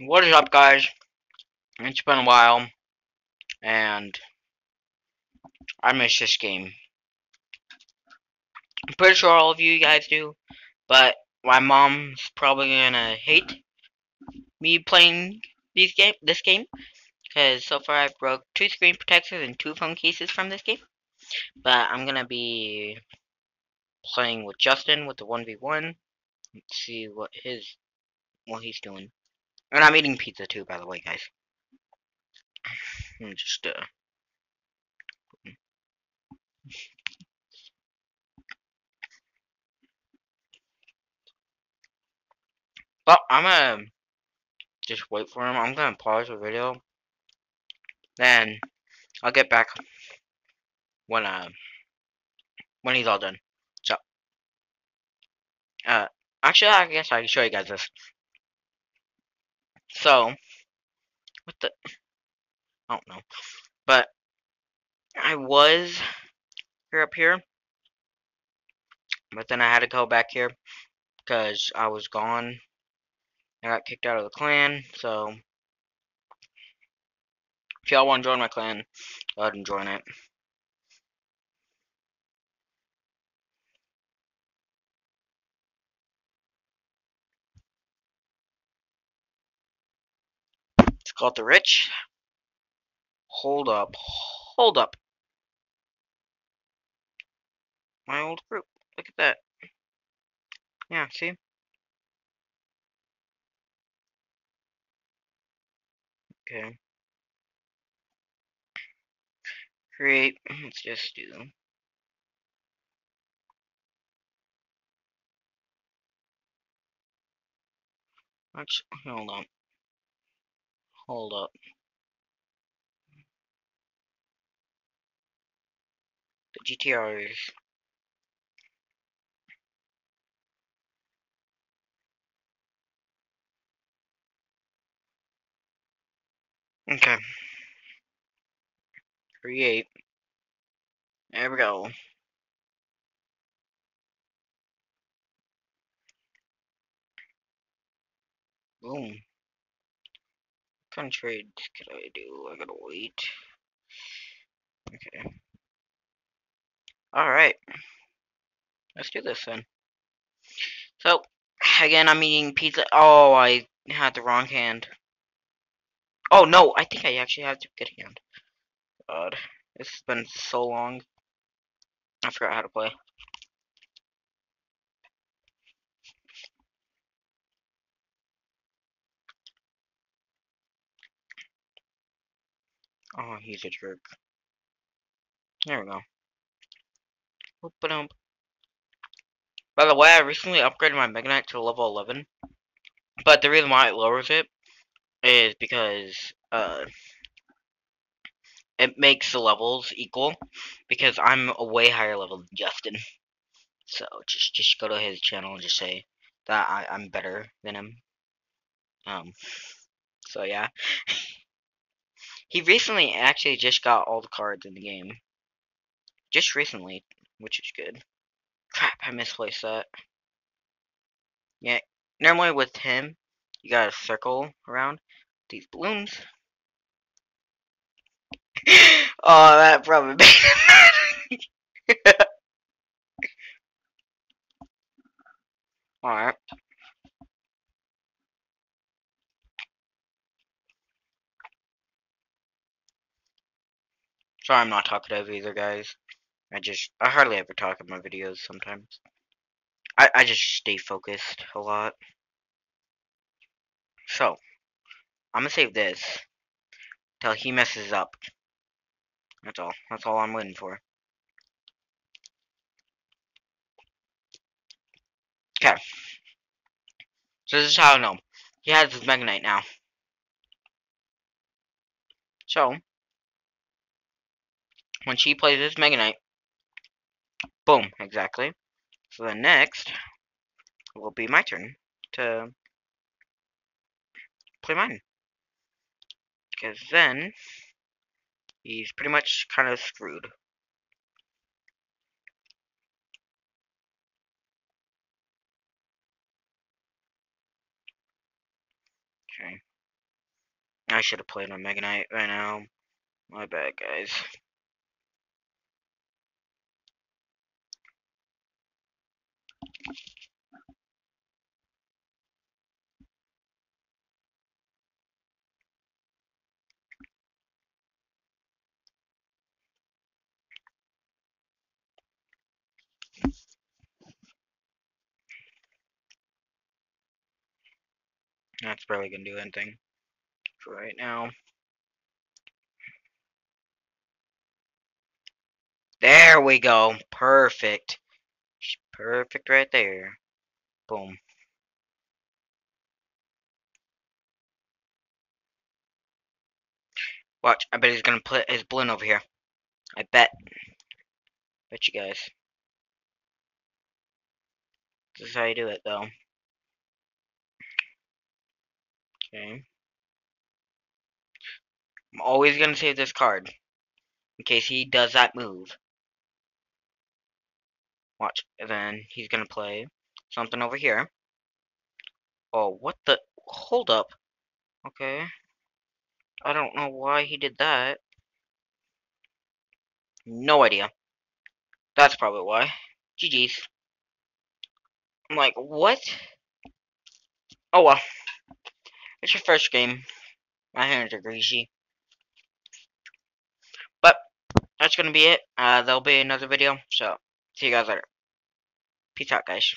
What is up, guys? It's been a while, and I miss this game. I'm pretty sure all of you guys do, but my mom's probably gonna hate me playing these game this game because so far I've broke two screen protectors and two phone cases from this game. But I'm gonna be playing with Justin with the 1v1. Let's see what his what he's doing. And I'm eating pizza too, by the way, guys. I'm just uh But I'm gonna just wait for him. I'm gonna pause the video. Then I'll get back when uh when he's all done. So uh actually I guess I can show you guys this. So what the I don't know. But I was here up here. But then I had to go back here because I was gone. I got kicked out of the clan, so if y'all want to join my clan, go ahead and join it. It's called The Rich. Hold up. Hold up. My old group. Look at that. Yeah, see? Okay. Create. Let's just do. Actually, hold on. Hold up. The GTRs. Okay. Create. There we go. Boom. Kind of trades could I do? I gotta wait. Okay. Alright. Let's do this then. So, again, I'm eating pizza. Oh, I had the wrong hand. Oh, no, I think I actually have the good hand. God, it's been so long. I forgot how to play. Oh, he's a jerk. There we go. By the way, I recently upgraded my Mega Knight to level 11. But the reason why it lowers it is because uh, it makes the levels equal. Because I'm a way higher level than Justin. So just just go to his channel and just say that I, I'm better than him. Um. So yeah. he recently actually just got all the cards in the game. Just recently, which is good. Crap, I misplaced that. Yeah, normally with him, you gotta circle around these balloons. oh, that probably made Alright. Sorry I'm not talkative either, guys. I just, I hardly ever talk in my videos sometimes. I, I just stay focused a lot. So, I'm gonna save this till he messes up. That's all. That's all I'm waiting for. Okay. So this is how I know. He has his Mega Knight now. So, when she plays his Mega Knight, boom, exactly. So then next will be my turn to play mine. Because then, he's pretty much kind of screwed. Okay. I should have played on Mega Knight right now. My bad, guys. That's barely gonna do anything for right now. There we go. Perfect. Perfect right there. Boom. Watch, I bet he's gonna put his balloon over here. I bet. Bet you guys. This is how you do it, though. Okay. I'm always gonna save this card. In case he does that move. Watch. And then he's gonna play something over here. Oh, what the? Hold up. Okay. I don't know why he did that. No idea. That's probably why. GG's. I'm like, what? Oh well. It's your first game. My hands are greasy. But, that's gonna be it. Uh, there'll be another video. So, see you guys later. Peace out, guys.